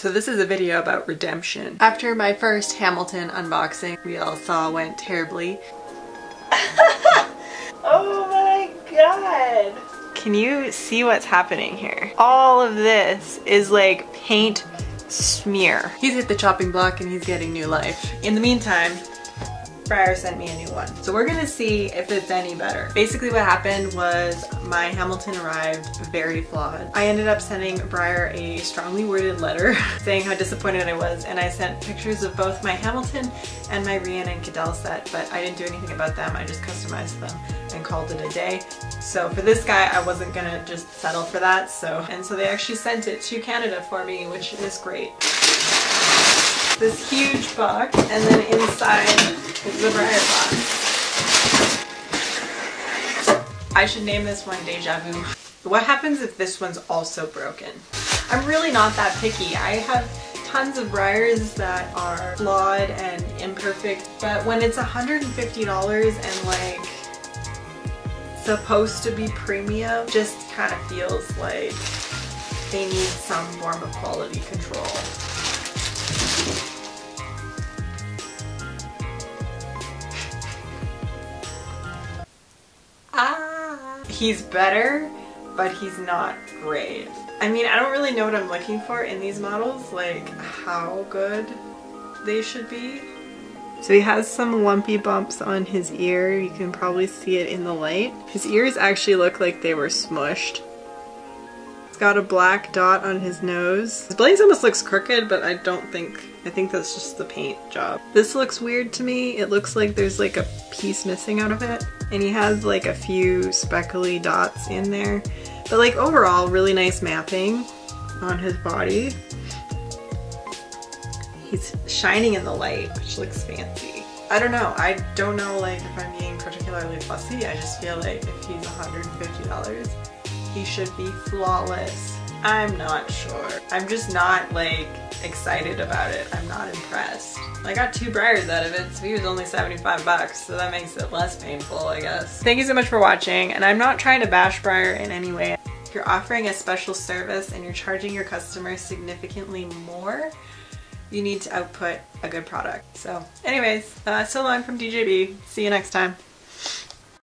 So this is a video about redemption. After my first Hamilton unboxing, we all saw went terribly. oh my god! Can you see what's happening here? All of this is like paint smear. He's hit the chopping block and he's getting new life. In the meantime, Breyer sent me a new one. So we're gonna see if it's any better. Basically what happened was my Hamilton arrived very flawed. I ended up sending Breyer a strongly worded letter saying how disappointed I was and I sent pictures of both my Hamilton and my Rhiannon Cadell set but I didn't do anything about them. I just customized them and called it a day. So for this guy I wasn't gonna just settle for that so and so they actually sent it to Canada for me which is great this huge box and then inside the. I should name this one Deja Vu. What happens if this one's also broken? I'm really not that picky. I have tons of Breyers that are flawed and imperfect, but when it's $150 and like supposed to be premium, just kind of feels like they need some form of quality control. He's better, but he's not great. I mean, I don't really know what I'm looking for in these models, like how good they should be. So he has some lumpy bumps on his ear. You can probably see it in the light. His ears actually look like they were smushed He's got a black dot on his nose. His blaze almost looks crooked, but I don't think, I think that's just the paint job. This looks weird to me. It looks like there's like a piece missing out of it. And he has like a few speckly dots in there. But like overall, really nice mapping on his body. He's shining in the light, which looks fancy. I don't know. I don't know like if I'm being particularly fussy. I just feel like if he's $150, he should be flawless. I'm not sure. I'm just not like excited about it. I'm not impressed. I got two Breyers out of it, so he was only 75 bucks, so that makes it less painful, I guess. Thank you so much for watching, and I'm not trying to bash Breyer in any way. If you're offering a special service and you're charging your customers significantly more, you need to output a good product. So anyways, uh, so long from DJB. See you next time.